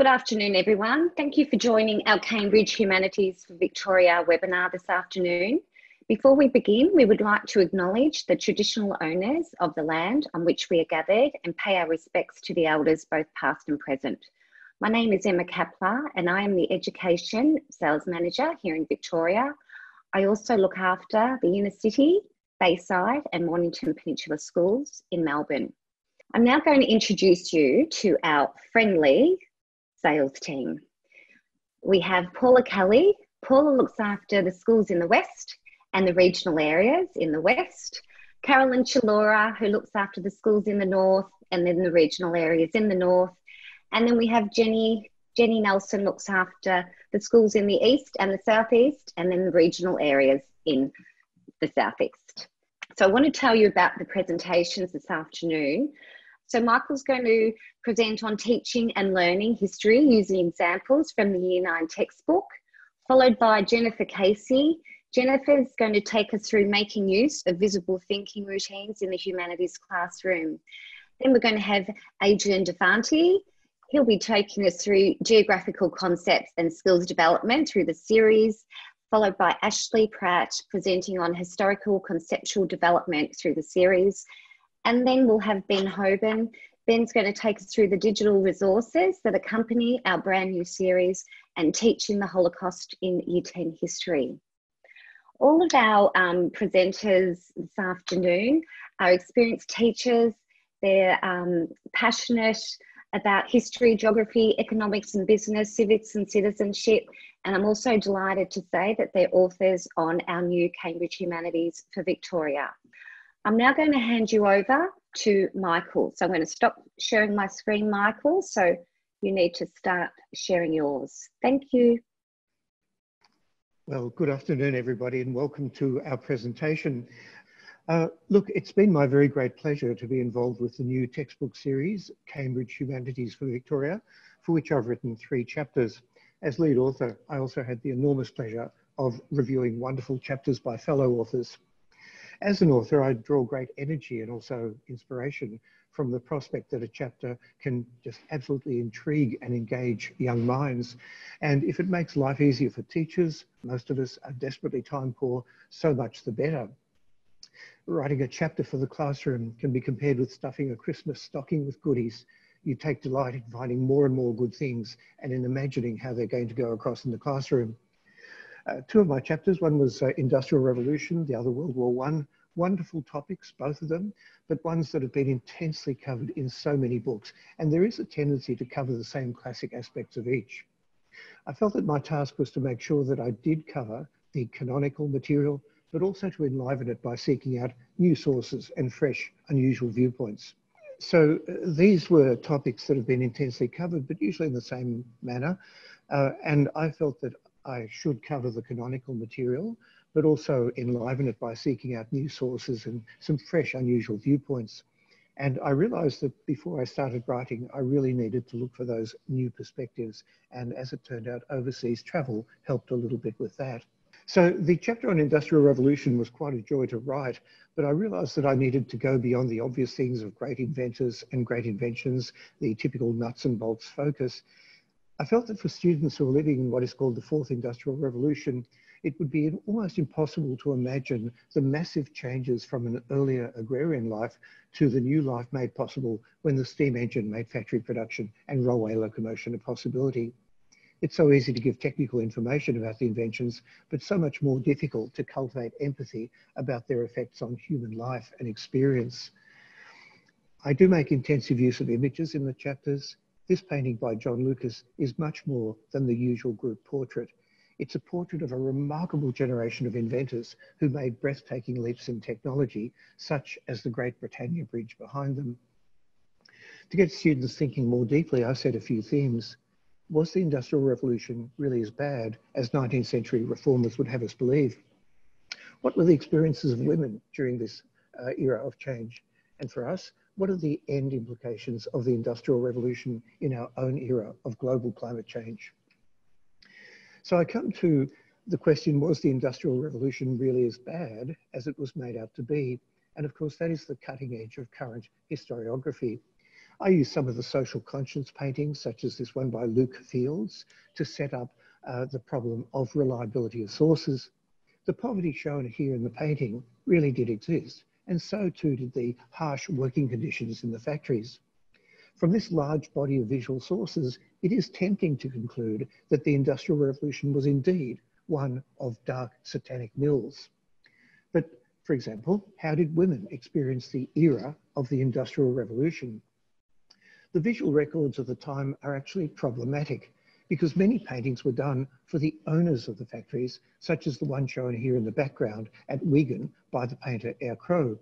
Good afternoon, everyone. Thank you for joining our Cambridge Humanities for Victoria webinar this afternoon. Before we begin, we would like to acknowledge the traditional owners of the land on which we are gathered and pay our respects to the elders, both past and present. My name is Emma Kappler and I am the Education Sales Manager here in Victoria. I also look after the inner city, Bayside and Mornington Peninsula schools in Melbourne. I'm now going to introduce you to our friendly sales team. We have Paula Kelly. Paula looks after the schools in the West and the regional areas in the West. Carolyn Chalora, who looks after the schools in the North and then the regional areas in the North. And then we have Jenny, Jenny Nelson looks after the schools in the East and the Southeast and then the regional areas in the Southeast. So I want to tell you about the presentations this afternoon. So Michael's going to present on teaching and learning history using examples from the Year 9 textbook, followed by Jennifer Casey. Jennifer's going to take us through making use of visible thinking routines in the humanities classroom. Then we're going to have Adrian de Fanti. He'll be taking us through geographical concepts and skills development through the series, followed by Ashley Pratt presenting on historical conceptual development through the series, and then we'll have Ben Hoban. Ben's going to take us through the digital resources that accompany our brand new series and teaching the Holocaust in Year 10 history. All of our um, presenters this afternoon are experienced teachers. They're um, passionate about history, geography, economics and business, civics and citizenship. And I'm also delighted to say that they're authors on our new Cambridge Humanities for Victoria. I'm now going to hand you over to Michael. So I'm going to stop sharing my screen, Michael. So you need to start sharing yours. Thank you. Well, good afternoon, everybody, and welcome to our presentation. Uh, look, it's been my very great pleasure to be involved with the new textbook series, Cambridge Humanities for Victoria, for which I've written three chapters. As lead author, I also had the enormous pleasure of reviewing wonderful chapters by fellow authors. As an author, I draw great energy and also inspiration from the prospect that a chapter can just absolutely intrigue and engage young minds. And if it makes life easier for teachers, most of us are desperately time poor, so much the better. Writing a chapter for the classroom can be compared with stuffing a Christmas stocking with goodies. You take delight in finding more and more good things and in imagining how they're going to go across in the classroom. Uh, two of my chapters, one was uh, Industrial Revolution, the other World War One. Wonderful topics, both of them, but ones that have been intensely covered in so many books. And there is a tendency to cover the same classic aspects of each. I felt that my task was to make sure that I did cover the canonical material, but also to enliven it by seeking out new sources and fresh, unusual viewpoints. So uh, these were topics that have been intensely covered, but usually in the same manner. Uh, and I felt that I should cover the canonical material, but also enliven it by seeking out new sources and some fresh, unusual viewpoints. And I realized that before I started writing, I really needed to look for those new perspectives. And as it turned out, overseas travel helped a little bit with that. So the chapter on Industrial Revolution was quite a joy to write, but I realized that I needed to go beyond the obvious things of great inventors and great inventions, the typical nuts and bolts focus, I felt that for students who are living in what is called the fourth industrial revolution, it would be almost impossible to imagine the massive changes from an earlier agrarian life to the new life made possible when the steam engine made factory production and railway locomotion a possibility. It's so easy to give technical information about the inventions, but so much more difficult to cultivate empathy about their effects on human life and experience. I do make intensive use of images in the chapters. This painting by John Lucas is much more than the usual group portrait. It's a portrait of a remarkable generation of inventors who made breathtaking leaps in technology, such as the Great Britannia Bridge behind them. To get students thinking more deeply, I set a few themes. Was the Industrial Revolution really as bad as 19th century reformers would have us believe? What were the experiences of women during this uh, era of change? And for us, what are the end implications of the Industrial Revolution in our own era of global climate change? So I come to the question, was the Industrial Revolution really as bad as it was made out to be? And of course, that is the cutting edge of current historiography. I use some of the social conscience paintings, such as this one by Luke Fildes, to set up uh, the problem of reliability of sources. The poverty shown here in the painting really did exist, and so too did the harsh working conditions in the factories. From this large body of visual sources, it is tempting to conclude that the Industrial Revolution was indeed one of dark satanic mills. But for example, how did women experience the era of the Industrial Revolution? The visual records of the time are actually problematic because many paintings were done for the owners of the factories, such as the one shown here in the background at Wigan by the painter Eyre.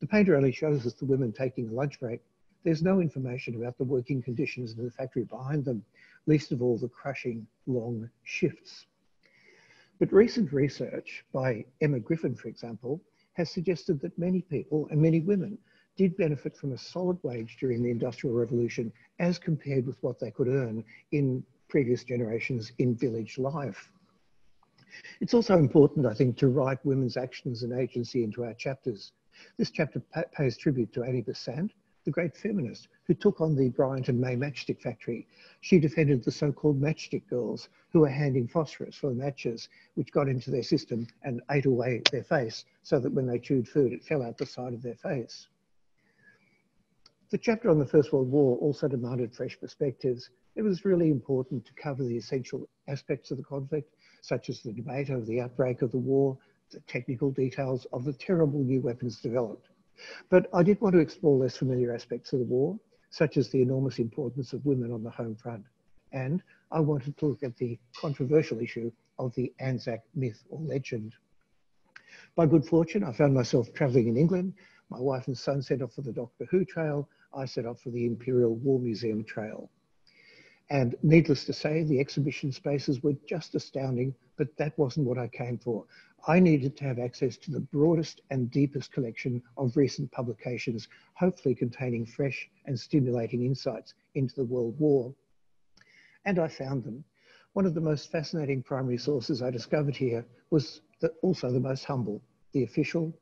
The painter only shows us the women taking a lunch break there's no information about the working conditions in the factory behind them, least of all the crushing long shifts. But recent research by Emma Griffin, for example, has suggested that many people and many women did benefit from a solid wage during the Industrial Revolution as compared with what they could earn in previous generations in village life. It's also important, I think, to write women's actions and agency into our chapters. This chapter pays tribute to Annie Besant, the great feminist who took on the Bryant and May matchstick factory. She defended the so-called matchstick girls who were handing phosphorus for the matches, which got into their system and ate away their face so that when they chewed food, it fell out the side of their face. The chapter on the First World War also demanded fresh perspectives. It was really important to cover the essential aspects of the conflict, such as the debate over the outbreak of the war, the technical details of the terrible new weapons developed. But I did want to explore less familiar aspects of the war, such as the enormous importance of women on the home front. And I wanted to look at the controversial issue of the Anzac myth or legend. By good fortune, I found myself travelling in England. My wife and son set off for the Doctor Who trail. I set off for the Imperial War Museum trail. And needless to say, the exhibition spaces were just astounding, but that wasn't what I came for. I needed to have access to the broadest and deepest collection of recent publications, hopefully containing fresh and stimulating insights into the World War. And I found them. One of the most fascinating primary sources I discovered here was the, also the most humble, the official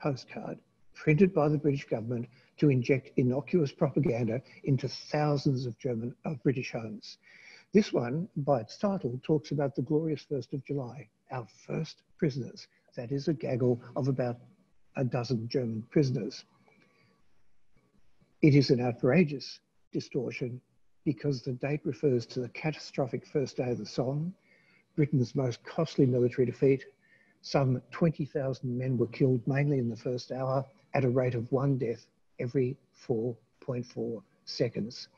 postcard printed by the British government to inject innocuous propaganda into thousands of German of British homes. This one, by its title, talks about the glorious 1st of July, our first prisoners. That is a gaggle of about a dozen German prisoners. It is an outrageous distortion because the date refers to the catastrophic first day of the Somme, Britain's most costly military defeat. Some 20,000 men were killed mainly in the first hour at a rate of one death every 4.4 seconds.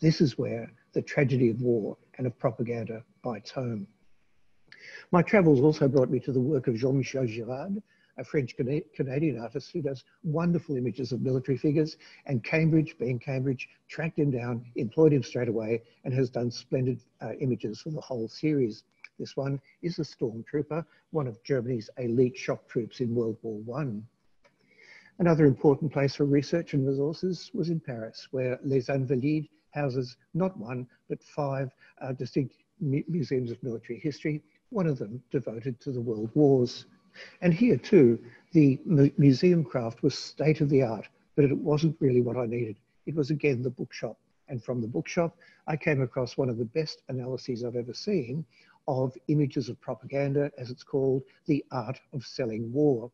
This is where the tragedy of war and of propaganda bites home. My travels also brought me to the work of Jean-Michel Girard, a French Canadian artist who does wonderful images of military figures and Cambridge, being Cambridge, tracked him down, employed him straight away and has done splendid uh, images for the whole series. This one is a stormtrooper, one of Germany's elite shock troops in World War One. Another important place for research and resources was in Paris, where Les Invalides houses not one, but five uh, distinct museums of military history, one of them devoted to the world wars. And here too, the museum craft was state of the art, but it wasn't really what I needed. It was again the bookshop. And from the bookshop, I came across one of the best analyses I've ever seen of images of propaganda, as it's called, the art of selling war.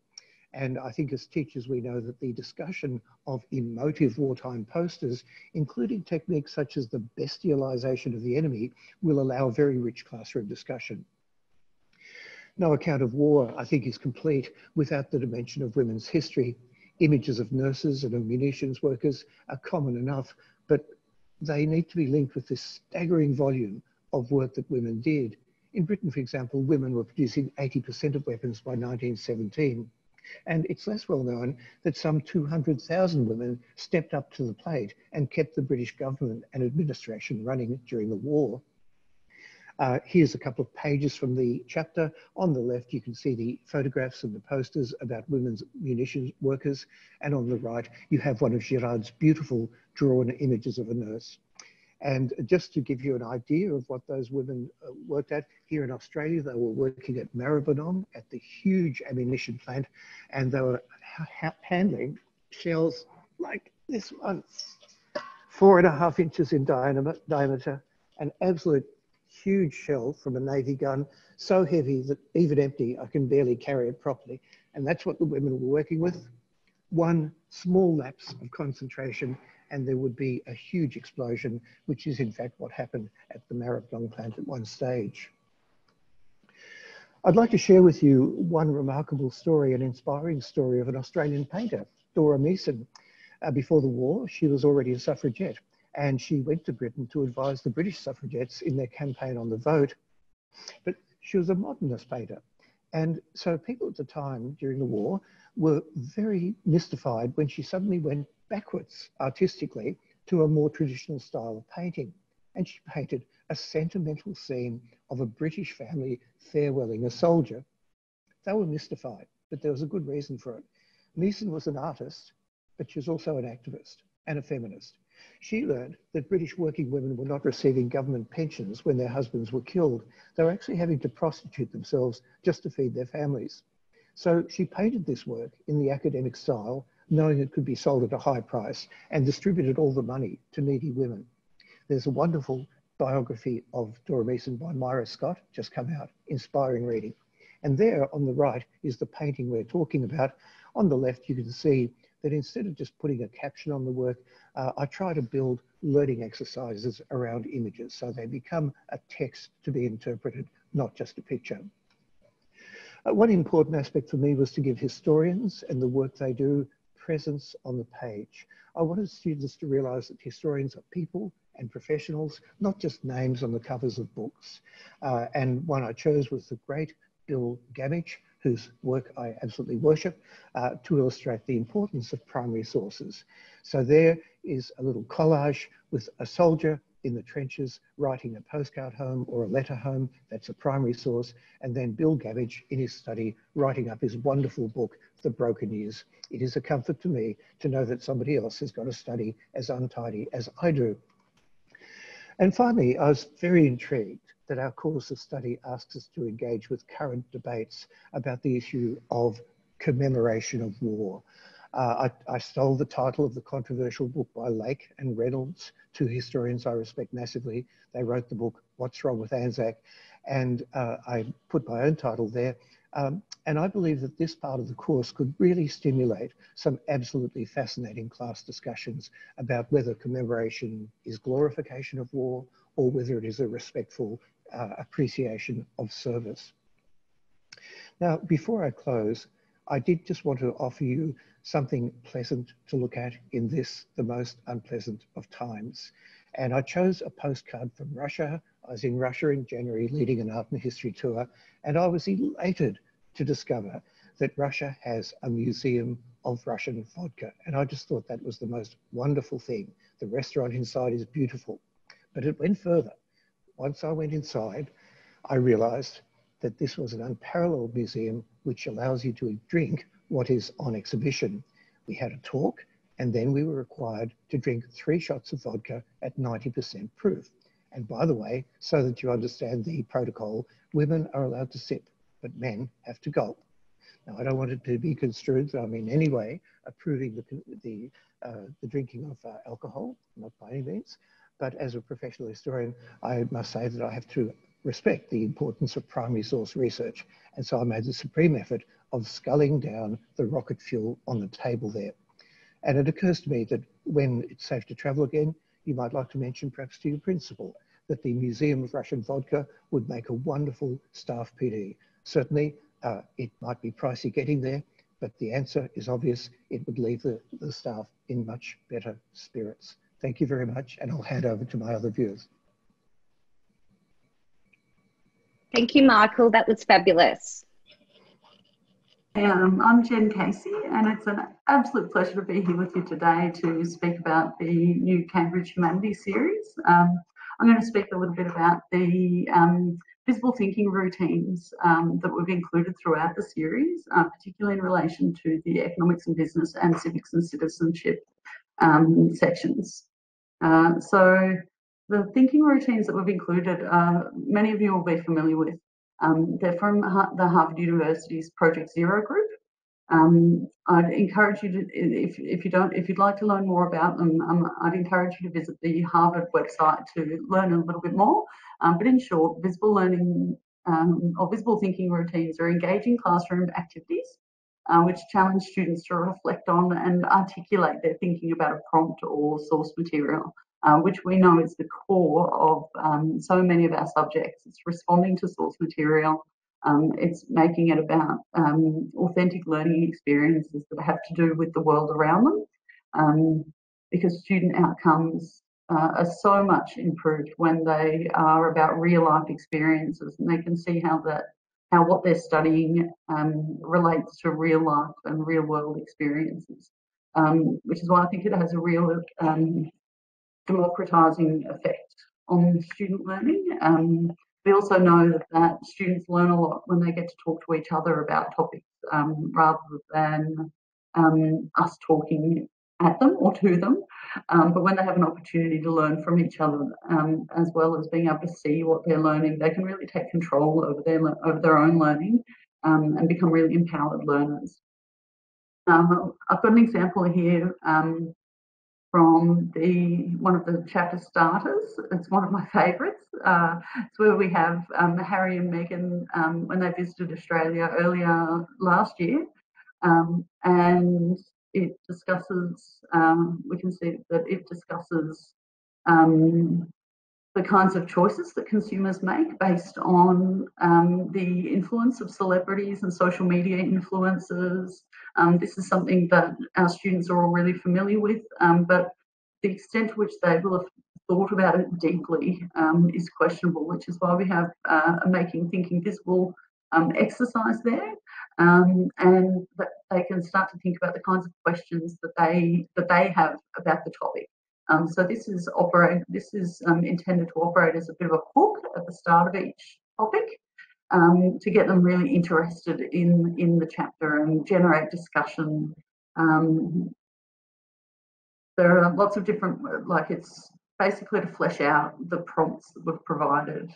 And I think as teachers, we know that the discussion of emotive wartime posters, including techniques such as the bestialization of the enemy, will allow very rich classroom discussion. No account of war, I think, is complete without the dimension of women's history. Images of nurses and of munitions workers are common enough, but they need to be linked with this staggering volume of work that women did. In Britain, for example, women were producing 80% of weapons by 1917. And it's less well known that some 200,000 women stepped up to the plate and kept the British government and administration running during the war. Uh, here's a couple of pages from the chapter. On the left, you can see the photographs and the posters about women's munitions workers. And on the right, you have one of Girard's beautiful drawn images of a nurse. And just to give you an idea of what those women uh, worked at, here in Australia, they were working at Maribyrnong at the huge ammunition plant, and they were ha handling shells like this one four and a half inches in diameter, an absolute huge shell from a Navy gun, so heavy that even empty, I can barely carry it properly. And that's what the women were working with. One small lapse of concentration and there would be a huge explosion, which is in fact what happened at the Maribyrnong plant at one stage. I'd like to share with you one remarkable story, an inspiring story of an Australian painter, Dora Meeson. Uh, before the war, she was already a suffragette and she went to Britain to advise the British suffragettes in their campaign on the vote. But she was a modernist painter. And so people at the time during the war were very mystified when she suddenly went backwards artistically to a more traditional style of painting. And she painted a sentimental scene of a British family farewelling a soldier. They were mystified, but there was a good reason for it. Meeson was an artist, but she was also an activist and a feminist. She learned that British working women were not receiving government pensions when their husbands were killed. They were actually having to prostitute themselves just to feed their families. So she painted this work in the academic style knowing it could be sold at a high price and distributed all the money to needy women. There's a wonderful biography of Dora Meeson by Myra Scott, just come out, inspiring reading. And there on the right is the painting we're talking about. On the left, you can see that instead of just putting a caption on the work, uh, I try to build learning exercises around images so they become a text to be interpreted, not just a picture. Uh, one important aspect for me was to give historians and the work they do presence on the page. I wanted students to realize that historians are people and professionals, not just names on the covers of books. Uh, and one I chose was the great Bill Gammage, whose work I absolutely worship, uh, to illustrate the importance of primary sources. So there is a little collage with a soldier in the trenches writing a postcard home or a letter home, that's a primary source, and then Bill Gammage in his study writing up his wonderful book, The Broken Years. It is a comfort to me to know that somebody else has got a study as untidy as I do. And finally, I was very intrigued that our course of study asks us to engage with current debates about the issue of commemoration of war. Uh, I, I, stole the title of the controversial book by Lake and Reynolds, two historians I respect massively. They wrote the book, What's Wrong with Anzac? And uh, I put my own title there. Um, and I believe that this part of the course could really stimulate some absolutely fascinating class discussions about whether commemoration is glorification of war or whether it is a respectful uh, appreciation of service. Now, before I close, I did just want to offer you something pleasant to look at in this, the most unpleasant of times. And I chose a postcard from Russia. I was in Russia in January leading an art and history tour, and I was elated to discover that Russia has a museum of Russian vodka. And I just thought that was the most wonderful thing. The restaurant inside is beautiful. But it went further. Once I went inside, I realized that this was an unparalleled museum which allows you to drink what is on exhibition. We had a talk and then we were required to drink three shots of vodka at 90% proof. And by the way, so that you understand the protocol, women are allowed to sip, but men have to gulp. Now, I don't want it to be construed that I'm in any way approving the, the, uh, the drinking of uh, alcohol, not by any means. But as a professional historian, I must say that I have to respect the importance of primary source research. And so I made the supreme effort of sculling down the rocket fuel on the table there. And it occurs to me that when it's safe to travel again, you might like to mention perhaps to your principal that the Museum of Russian Vodka would make a wonderful staff PD. Certainly, uh, it might be pricey getting there, but the answer is obvious. It would leave the, the staff in much better spirits. Thank you very much, and I'll hand over to my other viewers. Thank you, Michael. That was fabulous. Um, I'm Jen Casey, and it's an absolute pleasure to be here with you today to speak about the new Cambridge Humanities series. Um, I'm going to speak a little bit about the um, visible thinking routines um, that we've included throughout the series, uh, particularly in relation to the economics and business and civics and citizenship um, sections. Uh, so the thinking routines that we've included, uh, many of you will be familiar with. Um, they're from the Harvard University's Project Zero group. Um, I'd encourage you to, if, if you don't, if you'd like to learn more about them, um, I'd encourage you to visit the Harvard website to learn a little bit more. Um, but in short, visible learning um, or visible thinking routines are engaging classroom activities uh, which challenge students to reflect on and articulate their thinking about a prompt or source material, uh, which we know is the core of um, so many of our subjects. It's responding to source material, um, it's making it about um, authentic learning experiences that have to do with the world around them. Um, because student outcomes uh, are so much improved when they are about real life experiences and they can see how that how what they're studying um, relates to real life and real world experiences, um, which is why I think it has a real democratising effect on student learning. Um, we also know that, students learn a lot when they get to talk to each other about topics um, rather than um, us talking at them or to them. Um, but when they have an opportunity to learn from each other, um, as well as being able to see what they're learning, they can really take control over their over their own learning um, and become really empowered learners. I've got an example here um, from the one of the chapter starters. It's one of my favourites. Uh, it's where we have um, Harry and Meghan when they visited Australia earlier last year. Um, and it discusses, um, we can see that it discusses um, the kinds of choices that consumers make based on um, the influence of celebrities and social media influencers. Um, this is something that our students are all really familiar with, um, but the extent to which they will have thought about it deeply um, is questionable, which is why we have uh, a Making Thinking Visible exercise there um, and that they can start to think about the kinds of questions that they that they have about the topic. Um, so this is operate. This is um, intended to operate as a bit of a hook at the start of each topic um, to get them really interested in in the chapter and generate discussion. Um, there are lots of different, like it's basically to flesh out the prompts that we've provided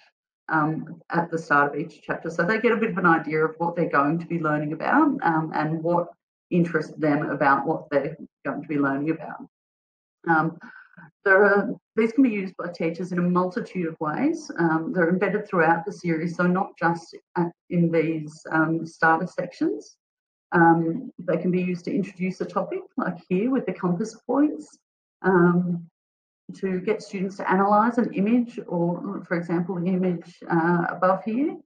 um, at the start of each chapter. So they get a bit of an idea of what they're going to be learning about um, and what interests them about what they're going to be learning about. Um, there are, these can be used by teachers in a multitude of ways. Um, they're embedded throughout the series, so not just in these um, starter sections. Um, they can be used to introduce a topic, like here with the compass points. Um, to get students to analyse an image or, for example, the image uh, above here.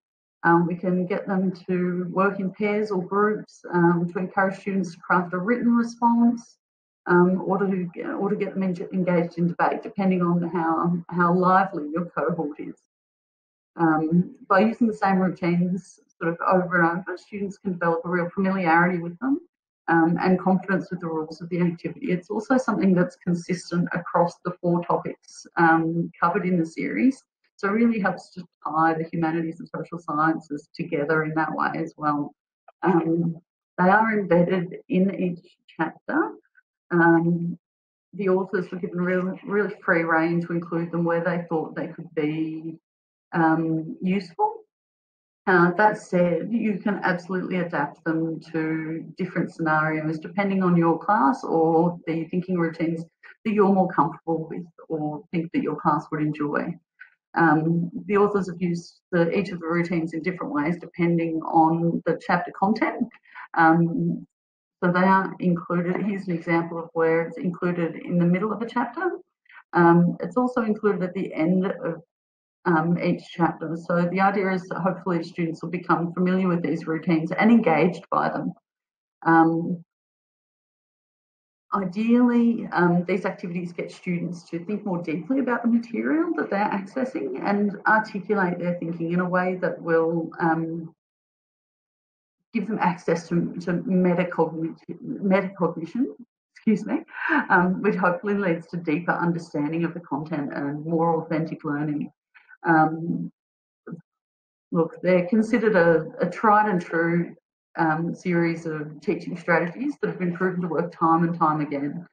Um, we can get them to work in pairs or groups um, to encourage students to craft a written response um, or, to, or to get them engaged in debate, depending on how, how lively your cohort is. Um, by using the same routines sort of over and over, students can develop a real familiarity with them um, and confidence with the rules of the activity. It's also something that's consistent across the four topics um, covered in the series. So it really helps to tie the humanities and social sciences together in that way as well. Um, they are embedded in each chapter. Um, the authors were given really, really free reign to include them where they thought they could be um, useful uh, that said, you can absolutely adapt them to different scenarios depending on your class or the thinking routines that you're more comfortable with or think that your class would enjoy. Um, the authors have used the, each of the routines in different ways depending on the chapter content. Um, so they are included. Here's an example of where it's included in the middle of a chapter. Um, it's also included at the end of um, each chapter. So the idea is that hopefully students will become familiar with these routines and engaged by them. Um, ideally, um, these activities get students to think more deeply about the material that they're accessing and articulate their thinking in a way that will um, give them access to, to metacognition, excuse me, um, which hopefully leads to deeper understanding of the content and more authentic learning. Um, look, they're considered a, a tried and true um, series of teaching strategies that have been proven to work time and time again.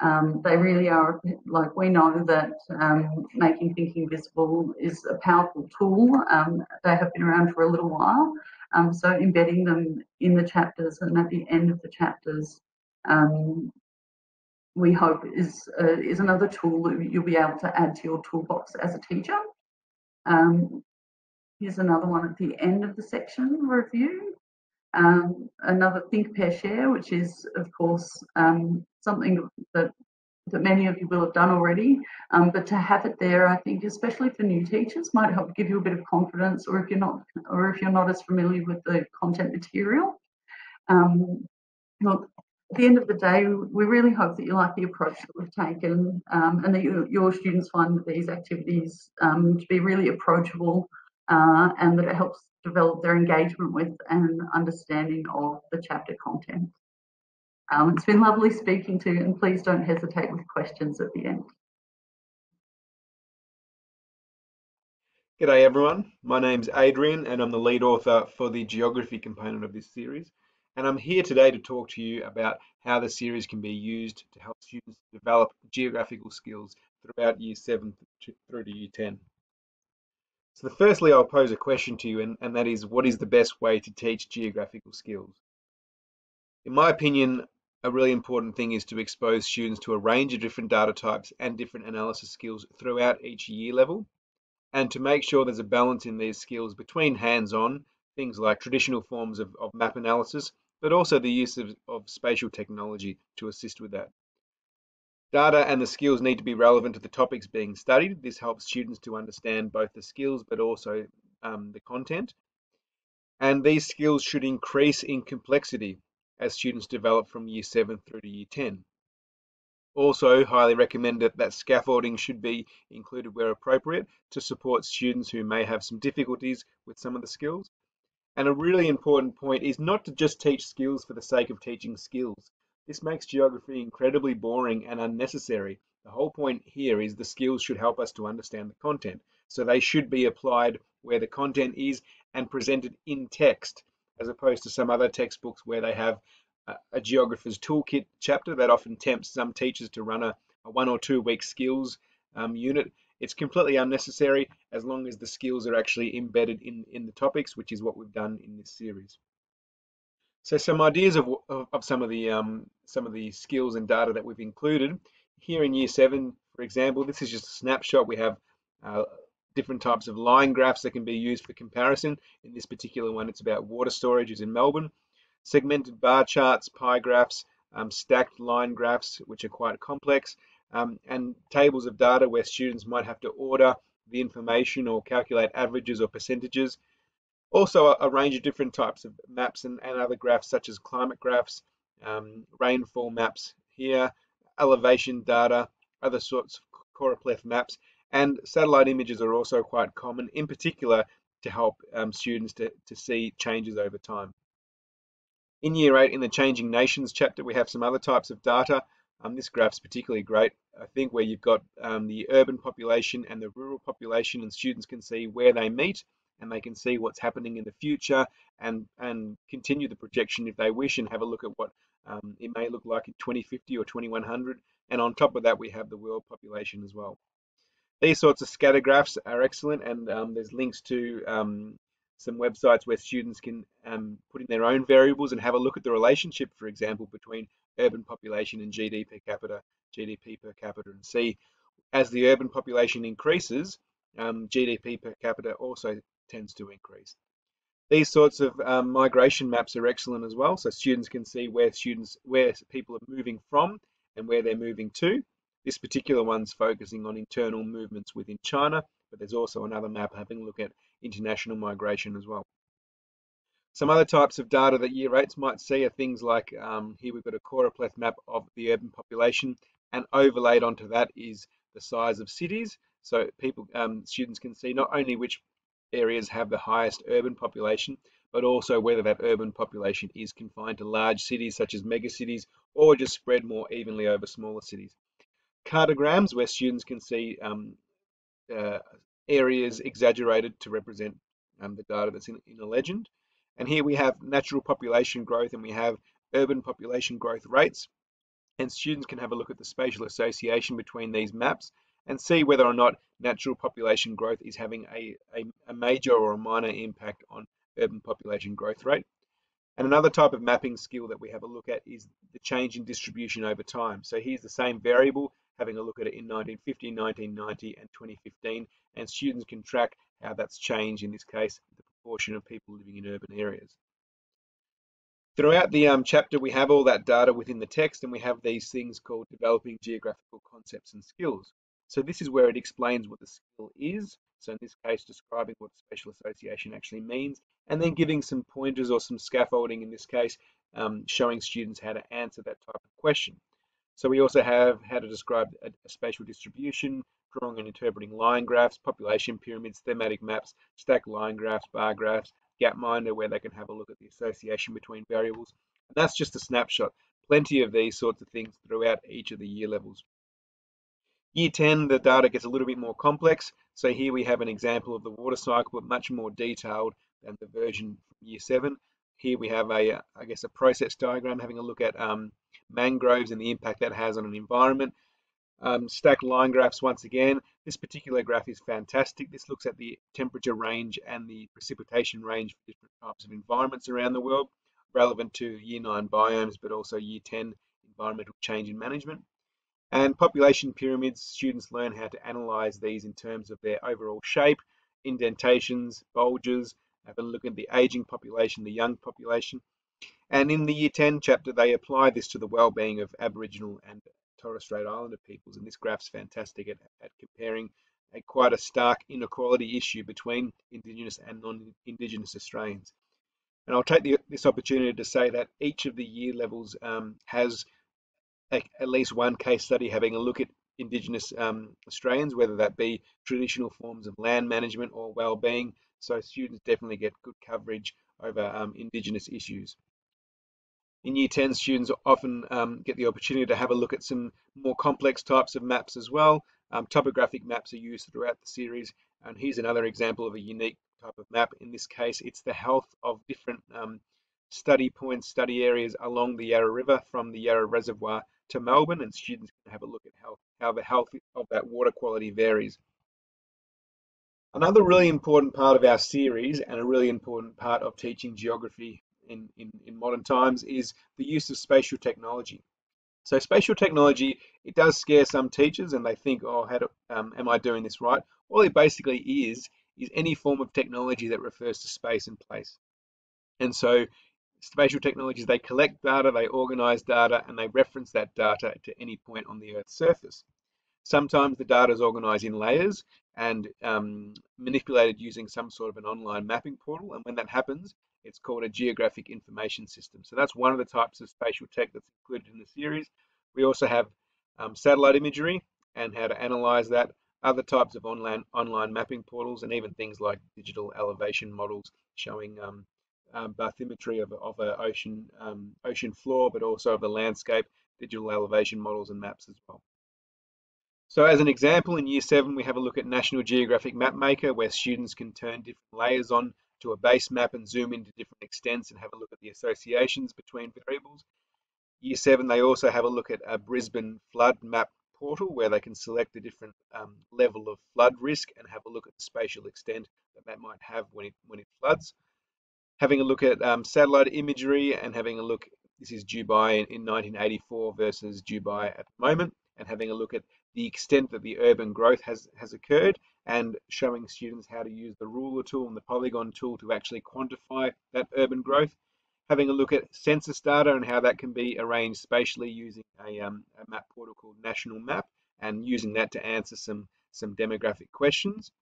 Um, they really are, like we know that um, making thinking visible is a powerful tool. Um, they have been around for a little while Um, so embedding them in the chapters and at the end of the chapters, um, we hope is uh, is another tool that you'll be able to add to your toolbox as a teacher. Um, here's another one at the end of the section review. Um, another think, pair, share, which is of course um, something that that many of you will have done already, um, but to have it there, I think, especially for new teachers, might help give you a bit of confidence, or if you're not, or if you're not as familiar with the content material. Um, look, at the end of the day, we really hope that you like the approach that we've taken, um, and that you, your students find these activities um, to be really approachable, uh, and that it helps develop their engagement with and understanding of the chapter content. Um, it's been lovely speaking to you and please don't hesitate with questions at the end. G'day everyone, my name's Adrian and I'm the lead author for the geography component of this series and I'm here today to talk to you about how the series can be used to help students develop geographical skills throughout year 7 through to year 10. So firstly I'll pose a question to you and, and that is what is the best way to teach geographical skills? In my opinion, a really important thing is to expose students to a range of different data types and different analysis skills throughout each year level and to make sure there's a balance in these skills between hands-on, things like traditional forms of, of, map analysis, but also the use of, of spatial technology to assist with that. Data and the skills need to be relevant to the topics being studied. This helps students to understand both the skills but also um, the content. And these skills should increase in complexity as students develop from year 7 through to year 10. Also, highly recommended that scaffolding should be included where appropriate to support students who may have some difficulties with some of the skills. And a really important point is not to just teach skills for the sake of teaching skills. This makes geography incredibly boring and unnecessary. The whole point here is the skills should help us to understand the content. So they should be applied where the content is and presented in text as opposed to some other textbooks where they have a, geographer's toolkit chapter that often tempts some teachers to run a, a one or two week skills um, unit. It's completely unnecessary as long as the skills are actually embedded in, in the topics, which is what we've done in this series. So some ideas of, of, of some of the um, some of the skills and data that we've included here in year seven, for example, this is just a snapshot. We have uh, different types of line graphs that can be used for comparison. In this particular one, it's about water storage is in Melbourne. Segmented bar charts, pie graphs, um, stacked line graphs, which are quite complex, um, and tables of data where students might have to order the information or calculate averages or percentages. Also, a, a range of different types of maps and, and, other graphs, such as climate graphs, um, rainfall maps here, elevation data, other sorts of choropleth maps, and satellite images are also quite common, in particular to help um, students to, to see changes over time. In year eight, in the Changing Nations chapter, we have some other types of data. Um, this graph's particularly great, I think, where you've got um, the urban population and the rural population, and students can see where they meet and they can see what's happening in the future and, and continue the projection if they wish and have a look at what um, it may look like in 2050 or 2100. And on top of that, we have the world population as well. These sorts of scatter graphs are excellent, and um, there's links to um, some websites where students can um, put in their own variables and have a look at the relationship, for example, between urban population and GDP per capita, GDP per capita, and see as the urban population increases, um, GDP per capita also tends to increase. These sorts of um, migration maps are excellent as well, so students can see where students, where people are moving from and where they're moving to. This particular one's focusing on internal movements within China, but there's also another map having a look at international migration as well. Some other types of data that year eights might see are things like um, here we've got a choropleth map of the urban population and overlaid onto that is the size of cities. So people, um, students can see not only which areas have the highest urban population, but also whether that urban population is confined to large cities such as megacities or just spread more evenly over smaller cities cartograms where students can see um, uh, areas exaggerated to represent um, the data that's in, in a legend. And here we have natural population growth and we have urban population growth rates. And students can have a look at the spatial association between these maps and see whether or not natural population growth is having a, a, a major or a minor impact on urban population growth rate. And another type of mapping skill that we have a look at is the change in distribution over time. So here's the same variable, having a look at it in 1950, 1990, and 2015, and students can track how that's changed, in this case, the proportion of people living in urban areas. Throughout the um, chapter, we have all that data within the text, and we have these things called developing geographical concepts and skills. So this is where it explains what the skill is. So in this case, describing what spatial association actually means, and then giving some pointers or some scaffolding in this case, um, showing students how to answer that type of question. So we also have how to describe a, a spatial distribution, drawing and interpreting line graphs, population pyramids, thematic maps, stack line graphs, bar graphs, Gapminder where they can have a look at the association between variables. And that's just a snapshot. Plenty of these sorts of things throughout each of the year levels. Year 10, the data gets a little bit more complex. So here we have an example of the water cycle, but much more detailed than the version from year 7. Here we have a, I guess, a process diagram having a look at um, mangroves and the impact that has on an environment. Um, line graphs once again. This particular graph is fantastic. This looks at the temperature range and the precipitation range for different types of environments around the world, relevant to year 9 biomes, but also year 10 environmental change and management. And population pyramids, students learn how to analyze these in terms of their overall shape, indentations, bulges, have a look at the aging population, the young population. And in the Year 10 chapter, they apply this to the well-being of Aboriginal and Torres Strait Islander peoples. And this graph's fantastic at, at comparing a quite a stark inequality issue between Indigenous and non-Indigenous Australians. And I'll take the, this opportunity to say that each of the year levels um, has a, at least one case study having a look at Indigenous um, Australians, whether that be traditional forms of land management or well-being. So students definitely get good coverage over um, Indigenous issues. In Year 10, students often um, get the opportunity to have a look at some more complex types of maps as well. Um, topographic maps are used throughout the series, and here's another example of a unique type of map. In this case, it's the health of different um, study points, study areas along the Yarra River from the Yarra Reservoir to Melbourne, and students can have a look at how, how the health of that water quality varies. Another really important part of our series and a really important part of teaching geography in, in, in modern times is the use of spatial technology. So spatial technology, it does scare some teachers and they think, oh, how do, um, am I doing this right? All it basically is, is any form of technology that refers to space and place. And so spatial technologies, they collect data, they organize data, and they reference that data to any point on the Earth's surface. Sometimes the data is organized in layers and um, manipulated using some sort of an online mapping portal. And when that happens, it's called a geographic information system. So that's one of the types of spatial tech that's included in the series. We also have um, satellite imagery and how to analyze that, other types of online online mapping portals, and even things like digital elevation models showing um, um, bathymetry of, of an ocean um, ocean floor, but also of the landscape, digital elevation models and maps as well. So as an example, in year seven, we have a look at National Geographic Mapmaker, where students can turn different layers on to a base map and zoom into different extents and have a look at the associations between variables. Year seven, they also have a look at a Brisbane flood map portal where they can select a different um, level of flood risk and have a look at the spatial extent that that might have when it, when it floods. Having a look at um, satellite imagery and having a look, this is Dubai in, in 1984 versus Dubai at the moment, and having a look at the extent that the urban growth has, has occurred and showing students how to use the ruler tool and the polygon tool to actually quantify that urban growth. Having a look at census data and how that can be arranged spatially using a, um, a map portal called National Map and using that to answer some, some demographic questions.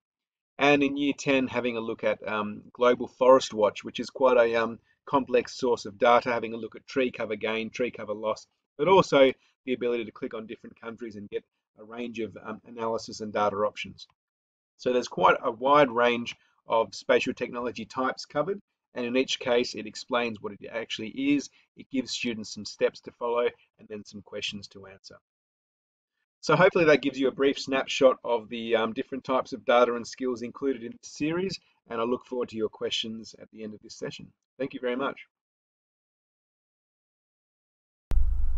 And in year 10, having a look at um, Global Forest Watch, which is quite a um, complex source of data, having a look at tree cover gain, tree cover loss, but also the ability to click on different countries and get a range of um, analysis and data options. So there's quite a wide range of spatial technology types covered, and in each case it explains what it actually is, it gives students some steps to follow, and then some questions to answer. So hopefully that gives you a brief snapshot of the um, different types of data and skills included in this series, and I look forward to your questions at the end of this session. Thank you very much.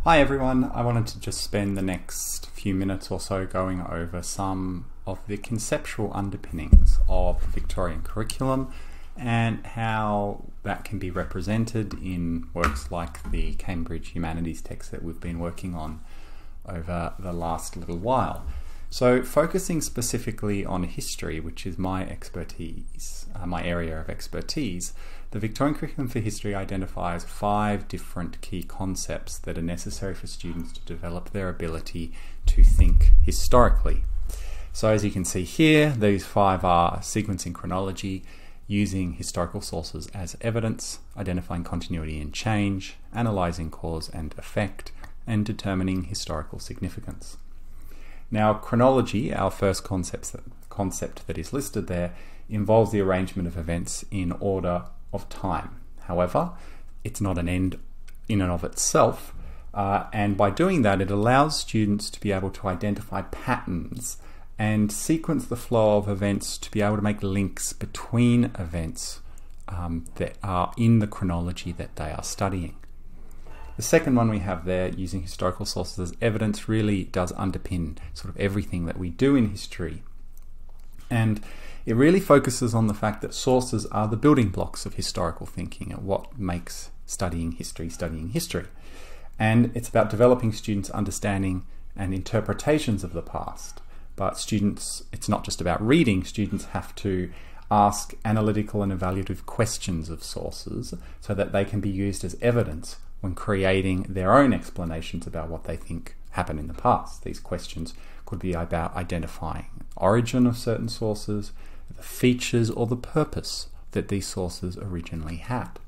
Hi everyone, I wanted to just spend the next few minutes or so going over some of the conceptual underpinnings of the Victorian curriculum and how that can be represented in works like the Cambridge Humanities text that we've been working on over the last little while. So, focusing specifically on history, which is my expertise, uh, my area of expertise, the Victorian Curriculum for History identifies five different key concepts that are necessary for students to develop their ability to think historically. So, as you can see here, these five are sequencing chronology, using historical sources as evidence, identifying continuity and change, analysing cause and effect, and determining historical significance. Now, chronology, our first concept, that, concept that is listed there, involves the arrangement of events in order of time. However, it's not an end in and of itself, uh, and by doing that, it allows students to be able to identify patterns and sequence the flow of events to be able to make links between events um, that are in the chronology that they are studying. The second one we have there, using historical sources as evidence, really does underpin sort of everything that we do in history. And it really focuses on the fact that sources are the building blocks of historical thinking and what makes studying history studying history. And it's about developing students' understanding and interpretations of the past. But students, it's not just about reading, students have to ask analytical and evaluative questions of sources so that they can be used as evidence when creating their own explanations about what they think happened in the past. These questions could be about identifying origin of certain sources, the features or the purpose that these sources originally had.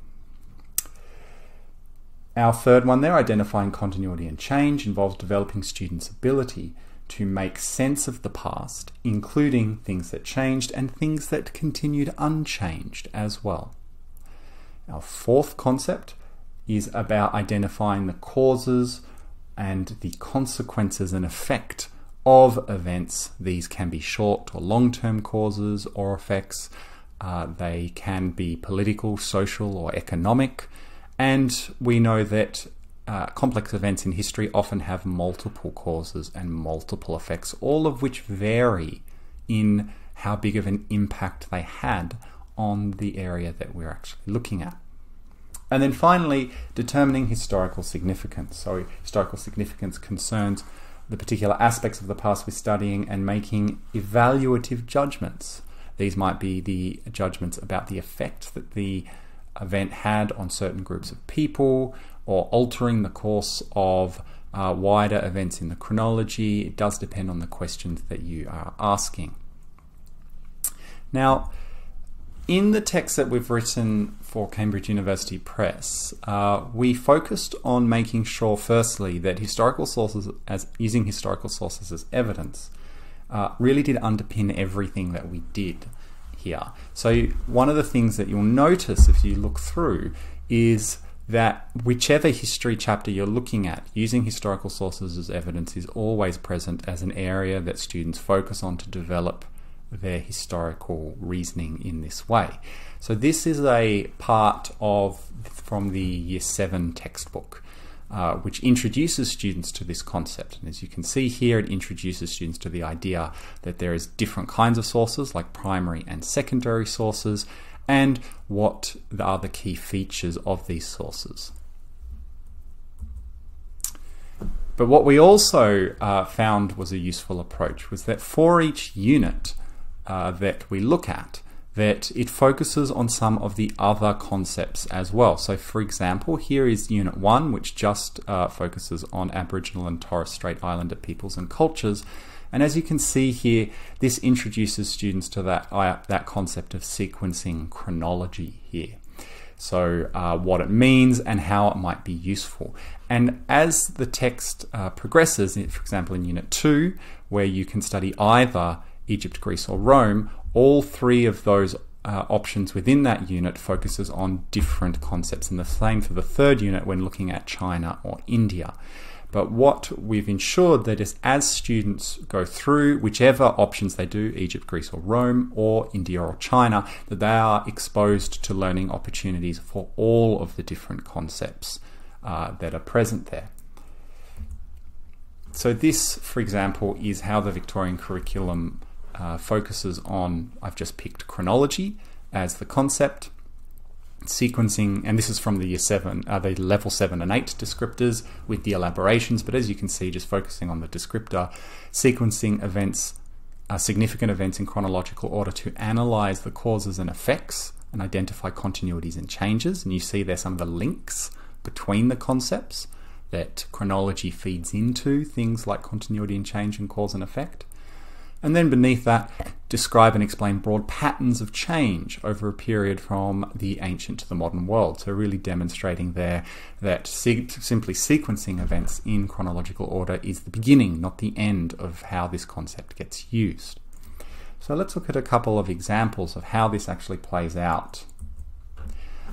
Our third one there, identifying continuity and change, involves developing students' ability to make sense of the past, including things that changed and things that continued unchanged as well. Our fourth concept is about identifying the causes and the consequences and effect of events. These can be short or long term causes or effects. Uh, they can be political, social, or economic. And we know that uh, complex events in history often have multiple causes and multiple effects, all of which vary in how big of an impact they had on the area that we're actually looking at. And then finally, determining historical significance. So, historical significance concerns the particular aspects of the past we're studying and making evaluative judgments. These might be the judgments about the effect that the event had on certain groups of people or altering the course of uh, wider events in the chronology. It does depend on the questions that you are asking. Now, in the text that we've written for Cambridge University Press, uh, we focused on making sure, firstly, that historical sources, as using historical sources as evidence, uh, really did underpin everything that we did here. So, one of the things that you'll notice if you look through is that whichever history chapter you're looking at, using historical sources as evidence is always present as an area that students focus on to develop their historical reasoning in this way. So this is a part of from the year 7 textbook. Uh, which introduces students to this concept. And as you can see here, it introduces students to the idea that there is different kinds of sources, like primary and secondary sources, and what are the key features of these sources. But what we also uh, found was a useful approach was that for each unit, uh, that we look at that it focuses on some of the other concepts as well. So, for example, here is Unit 1, which just uh, focuses on Aboriginal and Torres Strait Islander peoples and cultures. And as you can see here, this introduces students to that, uh, that concept of sequencing chronology here. So, uh, what it means and how it might be useful. And as the text uh, progresses, for example, in Unit 2, where you can study either Egypt, Greece, or Rome, all three of those uh, options within that unit focuses on different concepts, and the same for the third unit when looking at China or India. But what we've ensured that is as students go through whichever options they do, Egypt, Greece, or Rome, or India or China, that they are exposed to learning opportunities for all of the different concepts uh, that are present there. So, this, for example, is how the Victorian curriculum uh, focuses on, I've just picked chronology as the concept, sequencing, and this is from the year seven, uh, the level seven and eight descriptors with the elaborations. But as you can see, just focusing on the descriptor, sequencing events, uh, significant events in chronological order to analyze the causes and effects and identify continuities and changes. And you see there some of the links between the concepts that chronology feeds into, things like continuity and change and cause and effect. And then beneath that, describe and explain broad patterns of change over a period from the ancient to the modern world. So, really demonstrating there that simply sequencing events in chronological order is the beginning, not the end, of how this concept gets used. So, let's look at a couple of examples of how this actually plays out.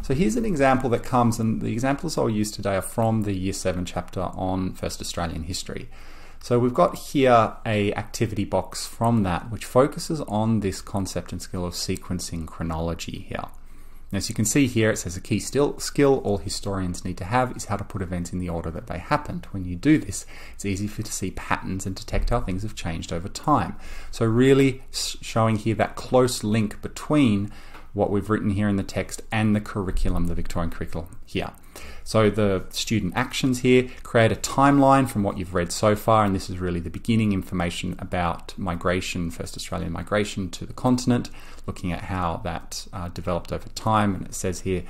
So here's an example that comes, and the examples I'll use today are from the Year 7 chapter on First Australian History. So we've got here a activity box from that which focuses on this concept and skill of sequencing chronology here. And as you can see here, it says a key still, skill all historians need to have is how to put events in the order that they happened. When you do this, it's easy for you to see patterns and detect how things have changed over time. So really showing here that close link between what we've written here in the text and the curriculum, the Victorian curriculum here. So the student actions here create a timeline from what you've read so far, and this is really the beginning information about migration, first Australian migration to the continent, looking at how that uh, developed over time. And it says here,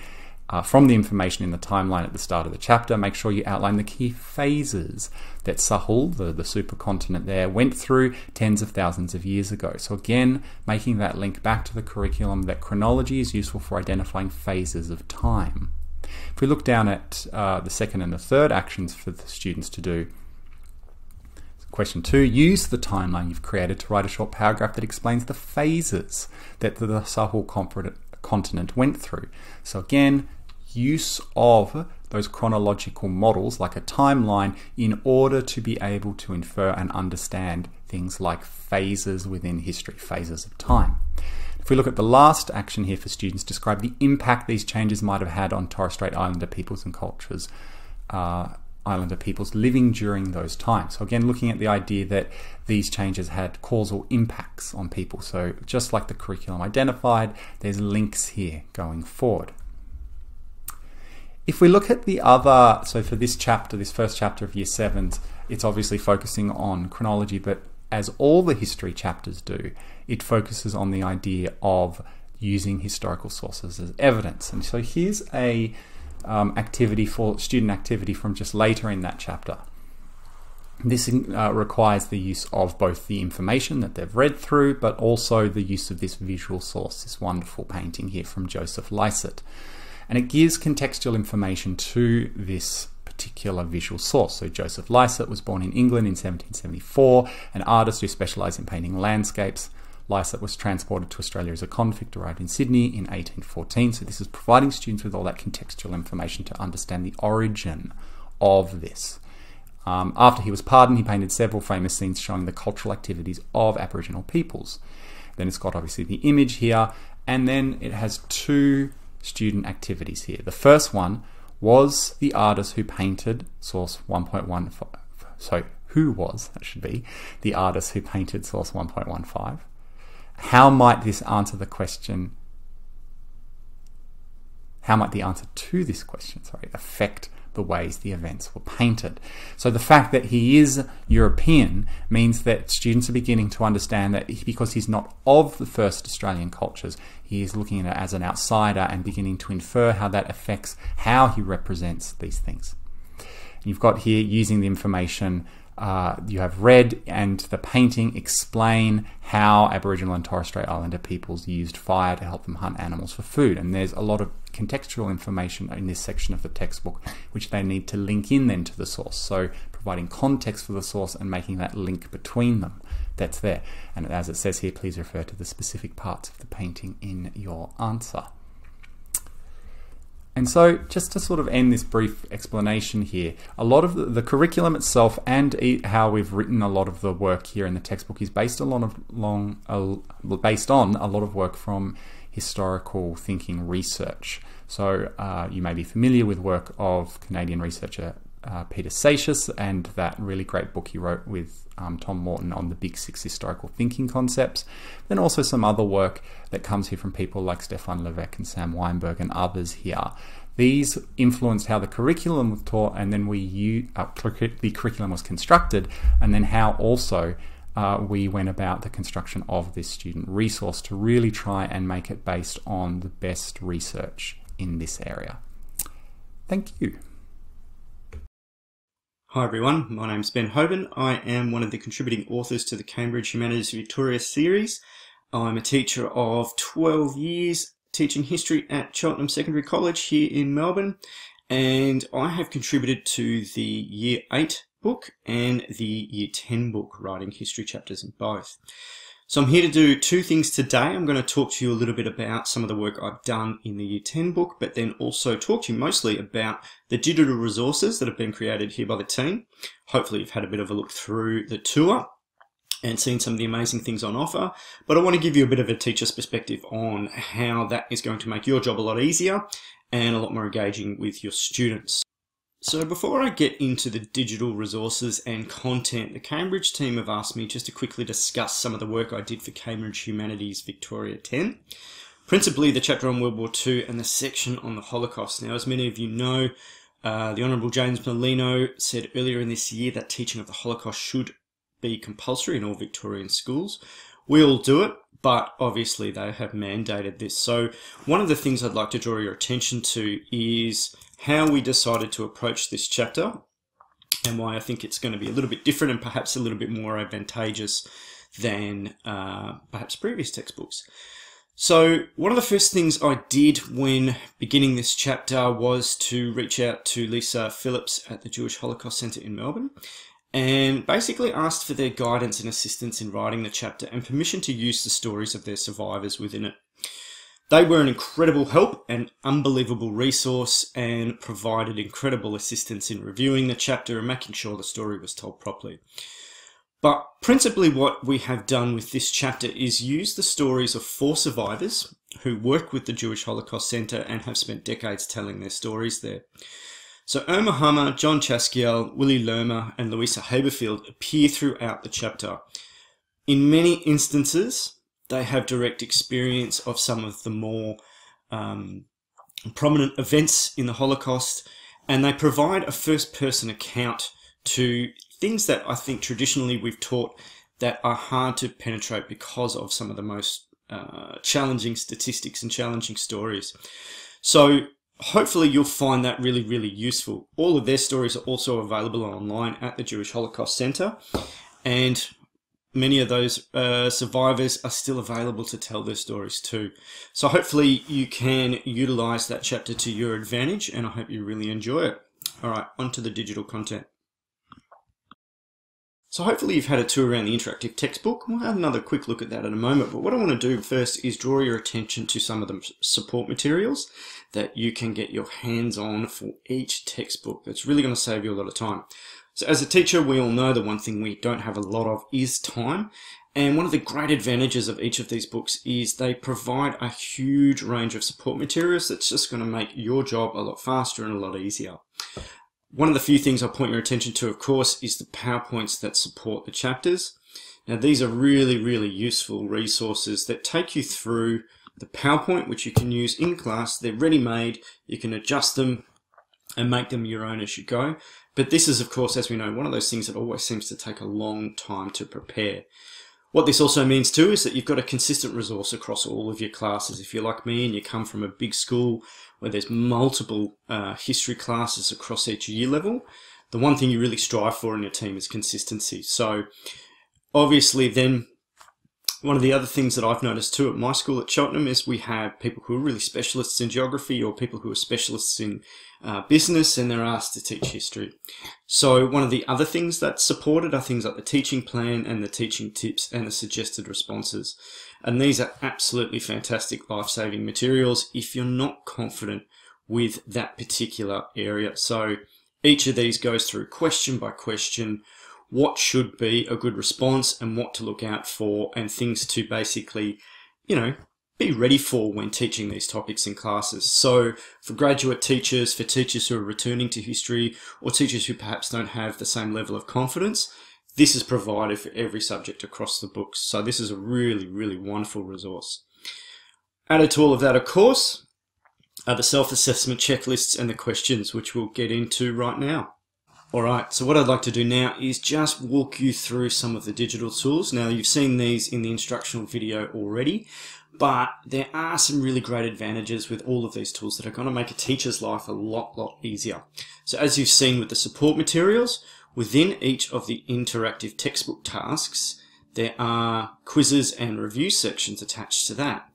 uh, from the information in the timeline at the start of the chapter, make sure you outline the key phases that Sahul, the, the supercontinent there, went through tens of thousands of years ago. So, again, making that link back to the curriculum that chronology is useful for identifying phases of time. If we look down at uh, the second and the third actions for the students to do, Question two, use the timeline you've created to write a short paragraph that explains the phases that the Sahul continent went through. So again, use of those chronological models like a timeline in order to be able to infer and understand things like phases within history, phases of time. If we look at the last action here for students, describe the impact these changes might have had on Torres Strait Islander peoples and cultures, uh, Islander peoples living during those times. So again, looking at the idea that these changes had causal impacts on people. So just like the curriculum identified, there's links here going forward. If we look at the other, so for this chapter, this first chapter of Year 7, it's obviously focusing on chronology, but as all the history chapters do, it focuses on the idea of using historical sources as evidence. And so here's a um, activity for student activity from just later in that chapter. This uh, requires the use of both the information that they've read through, but also the use of this visual source, this wonderful painting here from Joseph Lycett. And it gives contextual information to this particular visual source. So Joseph Lycett was born in England in 1774, an artist who specialised in painting landscapes. Lycett was transported to Australia as a convict, arrived in Sydney in 1814. So this is providing students with all that contextual information to understand the origin of this. Um, after he was pardoned, he painted several famous scenes showing the cultural activities of Aboriginal peoples. Then it's got obviously the image here, and then it has two student activities here. The first one was the artist who painted source 1.15. So, who was, that should be, the artist who painted source 1.15? How might this answer the question? How might the answer to this question, sorry, affect the ways the events were painted. So the fact that he is European means that students are beginning to understand that because he's not of the first Australian cultures, he is looking at it as an outsider and beginning to infer how that affects how he represents these things. You've got here using the information uh, you have read and the painting explain how Aboriginal and Torres Strait Islander peoples used fire to help them hunt animals for food. And there's a lot of contextual information in this section of the textbook which they need to link in then to the source. So providing context for the source and making that link between them that's there. And as it says here, please refer to the specific parts of the painting in your answer. And so, just to sort of end this brief explanation here, a lot of the, the, curriculum itself and how we've written a lot of the work here in the textbook is based a lot of long, uh, based on a lot of work from historical thinking research. So, uh, you may be familiar with work of Canadian researcher uh, Peter Seixas and that really great book he wrote with um, Tom Morton on the Big Six historical thinking concepts. Then also some other work that comes here from people like Stefan Levesque and Sam Wineburg and others here. These influenced how the curriculum was taught, and then we uh, the curriculum was constructed, and then how also uh, we went about the construction of this student resource to really try and make it based on the best research in this area. Thank you. Hi everyone, my name is Ben Hoban. I am one of the contributing authors to the Cambridge Humanities Victoria series. I'm a teacher of 12 years teaching history at Cheltenham Secondary College here in Melbourne and I have contributed to the Year 8 book and the Year 10 book, writing history chapters in both. So I'm here to do two things today. I'm going to talk to you a little bit about some of the work I've done in the Year 10 book, but then also talk to you mostly about the digital resources that have been created here by the team. Hopefully you've had a bit of a look through the tour and seen some of the amazing things on offer. But I want to give you a bit of a teacher's perspective on how that is going to make your job a lot easier and a lot more engaging with your students. So before I get into the digital resources and content, the Cambridge team have asked me just to quickly discuss some of the work I did for Cambridge Humanities Victoria 10, principally the chapter on World War II and the section on the Holocaust. Now, as many of you know, uh, the Honourable James Merlino said earlier in this year that teaching of the Holocaust should be compulsory in all Victorian schools. We all do it, but obviously they have mandated this. So one of the things I'd like to draw your attention to is how we decided to approach this chapter and why I think it's going to be a little bit different and perhaps a little bit more advantageous than uh, perhaps previous textbooks. So one of the first things I did when beginning this chapter was to reach out to Lisa Phillips at the Jewish Holocaust Centre in Melbourne and basically asked for their guidance and assistance in writing the chapter and permission to use the stories of their survivors within it. They were an incredible help, an unbelievable resource, and provided incredible assistance in reviewing the chapter and making sure the story was told properly. But principally, what we have done with this chapter is use the stories of four survivors who work with the Jewish Holocaust Centre and have spent decades telling their stories there. So Irma Hanner, John Chaskiel, Willie Lermer, and Louisa Haberfield appear throughout the chapter. In many instances, they have direct experience of some of the more um, prominent events in the Holocaust, and they provide a first person account to things that I think traditionally we've taught that are hard to penetrate because of some of the most uh, challenging statistics and challenging stories. So hopefully you'll find that really, really useful. All of their stories are also available online at the Jewish Holocaust Centre. And many of those uh, survivors are still available to tell their stories too. So hopefully you can utilize that chapter to your advantage and I hope you really enjoy it. All right, on to the digital content. So hopefully you've had a tour around the interactive textbook. We'll have another quick look at that in a moment, but what I want to do first is draw your attention to some of the support materials that you can get your hands on for each textbook. That's really going to save you a lot of time. So as a teacher, we all know the one thing we don't have a lot of is time. And one of the great advantages of each of these books is they provide a huge range of support materials that's just going to make your job a lot faster and a lot easier. One of the few things I'll point your attention to, of course, is the PowerPoints that support the chapters. Now, these are really, really useful resources that take you through the PowerPoint, which you can use in class. They're ready-made. You can adjust them and make them your own as you go. But this is, of course, as we know, one of those things that always seems to take a long time to prepare. What this also means too is that you've got a consistent resource across all of your classes. If you're like me and you come from a big school where there's multiple uh, history classes across each year level, the one thing you really strive for in your team is consistency. So obviously then one of the other things that I've noticed too at my school at Cheltenham is we have people who are really specialists in geography or people who are specialists in uh, business and they're asked to teach history. So one of the other things that's supported are things like the teaching plan and the teaching tips and the suggested responses. And these are absolutely fantastic life-saving materials if you're not confident with that particular area. So each of these goes through question by question what should be a good response and what to look out for and things to basically, you know, be ready for when teaching these topics in classes. So, for graduate teachers, for teachers who are returning to history, or teachers who perhaps don't have the same level of confidence, this is provided for every subject across the books. So, this is a really, really wonderful resource. Added to all of that, of course, are the self assessment checklists and the questions, which we'll get into right now. Alright, so what I'd like to do now is just walk you through some of the digital tools. Now, you've seen these in the instructional video already, but there are some really great advantages with all of these tools that are going to make a teacher's life a lot, lot easier. So as you've seen with the support materials, within each of the interactive textbook tasks, there are quizzes and review sections attached to that.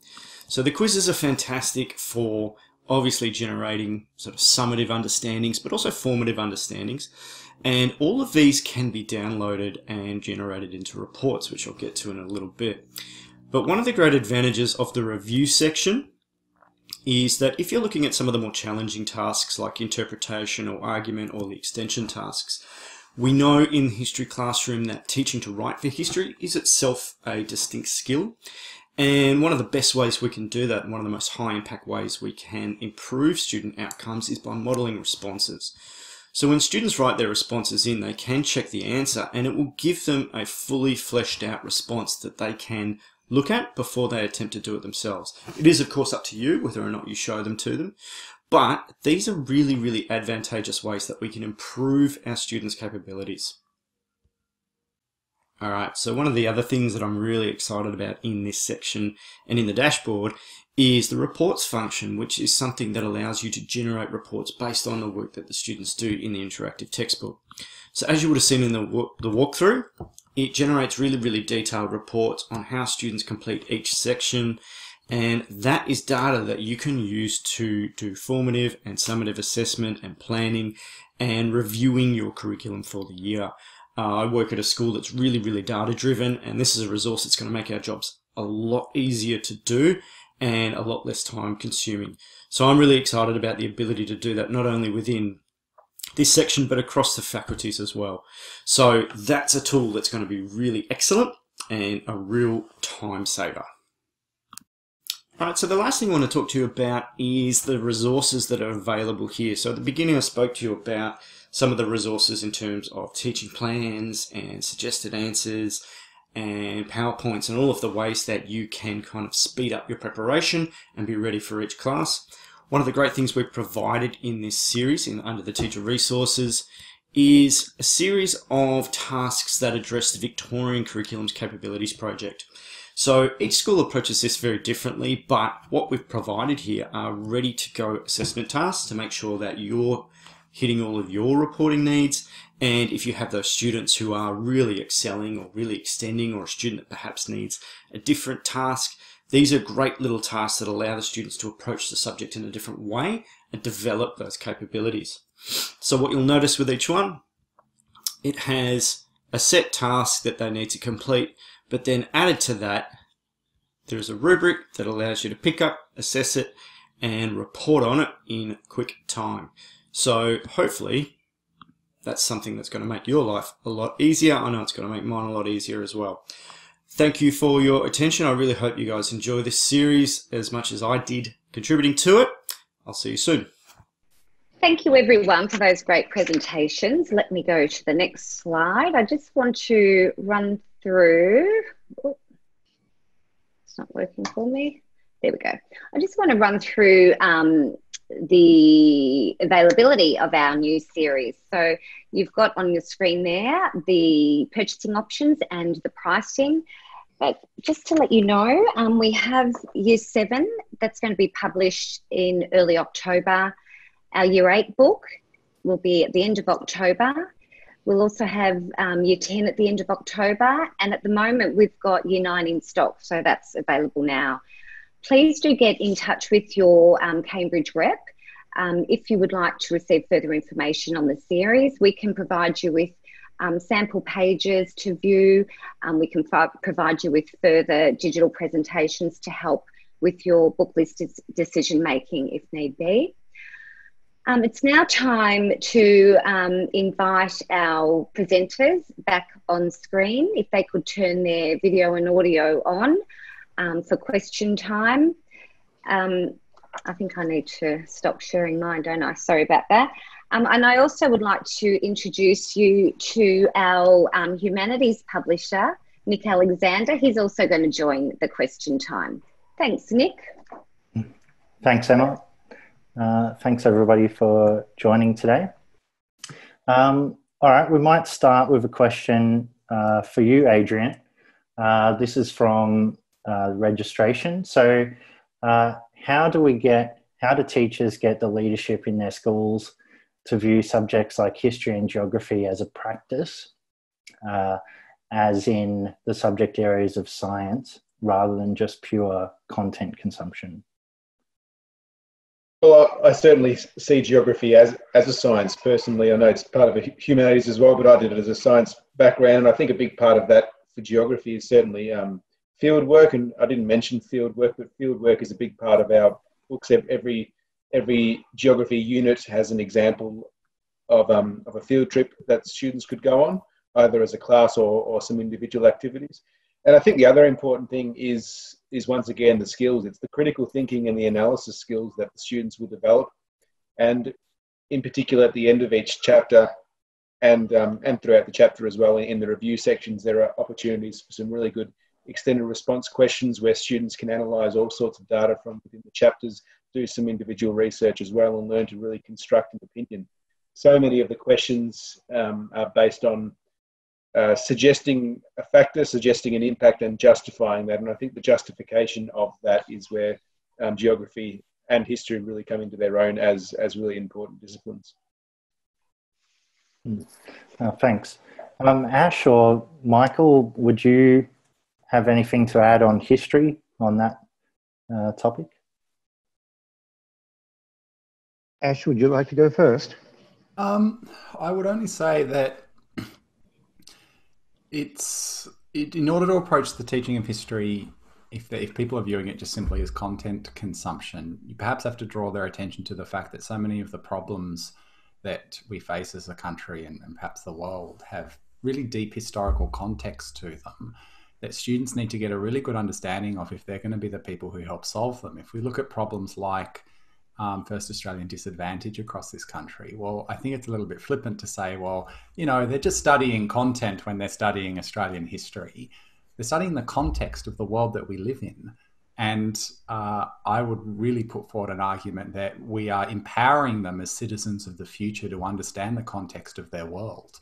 So the quizzes are fantastic for obviously generating sort of summative understandings, but also formative understandings. And all of these can be downloaded and generated into reports, which I'll get to in a little bit. But one of the great advantages of the review section is that if you're looking at some of the more challenging tasks like interpretation or argument or the extension tasks, we know in the history classroom that teaching to write for history is itself a distinct skill. And one of the best ways we can do that, one of the most high impact ways we can improve student outcomes is by modeling responses. So when students write their responses in, they can check the answer and it will give them a fully fleshed out response that they can look at before they attempt to do it themselves. It is, of course, up to you whether or not you show them to them, but these are really, really advantageous ways that we can improve our students' capabilities. All right, so one of the other things that I'm really excited about in this section and in the dashboard is the reports function, which is something that allows you to generate reports based on the work that the students do in the interactive textbook. So as you would have seen in the, the walkthrough, it generates really, really detailed reports on how students complete each section. And that is data that you can use to do formative and summative assessment and planning and reviewing your curriculum for the year. Uh, I work at a school that's really, really data driven, and this is a resource that's going to make our jobs a lot easier to do and a lot less time consuming. So I'm really excited about the ability to do that not only within this section, but across the faculties as well. So that's a tool that's going to be really excellent and a real time saver. All right, so the last thing I want to talk to you about is the resources that are available here. So at the beginning, I spoke to you about some of the resources in terms of teaching plans and suggested answers and PowerPoints and all of the ways that you can kind of speed up your preparation and be ready for each class. One of the great things we've provided in this series in, under the teacher resources is a series of tasks that address the Victorian Curriculum's Capabilities Project. So each school approaches this very differently, but what we've provided here are ready to go assessment tasks to make sure that you're hitting all of your reporting needs. And if you have those students who are really excelling or really extending or a student that perhaps needs a different task, these are great little tasks that allow the students to approach the subject in a different way and develop those capabilities. So what you'll notice with each one, it has a set task that they need to complete, but then added to that, there is a rubric that allows you to pick up, assess it, and report on it in quick time. So hopefully that's something that's going to make your life a lot easier. I know it's going to make mine a lot easier as well. Thank you for your attention. I really hope you guys enjoy this series as much as I did contributing to it. I'll see you soon. Thank you everyone for those great presentations. Let me go to the next slide. I just want to run through, it's not working for me. There we go. I just want to run through um, the availability of our new series. So you've got on your screen there the purchasing options and the pricing. But just to let you know, um, we have year seven that's going to be published in early October. Our year eight book will be at the end of October. We'll also have um, year 10 at the end of October. And at the moment, we've got year nine in stock. So that's available now please do get in touch with your um, Cambridge rep. Um, if you would like to receive further information on the series, we can provide you with um, sample pages to view. Um, we can provide you with further digital presentations to help with your book list decision making if need be. Um, it's now time to um, invite our presenters back on screen. If they could turn their video and audio on. um, for question time. Um, I think I need to stop sharing mine, don't I? Sorry about that. Um, and I also would like to introduce you to our um, humanities publisher, Nick Alexander. He's also going to join the question time. Thanks, Nick. Thanks, Emma. Uh, thanks, everybody, for joining today. Um, all right, we might start with a question uh, for you, Adrian. Uh, this is from uh, registration. So, uh, how do we get, how do teachers get the leadership in their schools to view subjects like history and geography as a practice, uh, as in the subject areas of science, rather than just pure content consumption? Well, I certainly see geography as, as a science personally. I know it's part of humanities as well, but I did it as a science background. And I think a big part of that for geography is certainly um, field work. And I didn't mention field work, but field work is a big part of our books. Every, every geography unit has an example of, um, of a field trip that students could go on, either as a class or, or some individual activities. And I think the other important thing is is once again the skills. It's the critical thinking and the analysis skills that the students will develop. And in particular, at the end of each chapter, and um, and throughout the chapter as well, in the review sections, there are opportunities for some really good extended response questions where students can analyse all sorts of data from within the chapters, do some individual research as well, and learn to really construct an opinion. So many of the questions um, are based on uh, suggesting a factor, suggesting an impact, and justifying that. And I think the justification of that is where um, geography and history really come into their own as as really important disciplines. Hmm. Uh, thanks, um, Ash or Michael. Would you have anything to add on history on that uh, topic? Ash, would you like to go first? Um, I would only say that it's it, in order to approach the teaching of history if, the, if people are viewing it just simply as content consumption you perhaps have to draw their attention to the fact that so many of the problems that we face as a country and, and perhaps the world have really deep historical context to them that students need to get a really good understanding of if they're going to be the people who help solve them if we look at problems like um, first Australian disadvantage across this country. Well, I think it's a little bit flippant to say, well, you know, they're just studying content when they're studying Australian history. They're studying the context of the world that we live in. And uh, I would really put forward an argument that we are empowering them as citizens of the future to understand the context of their world.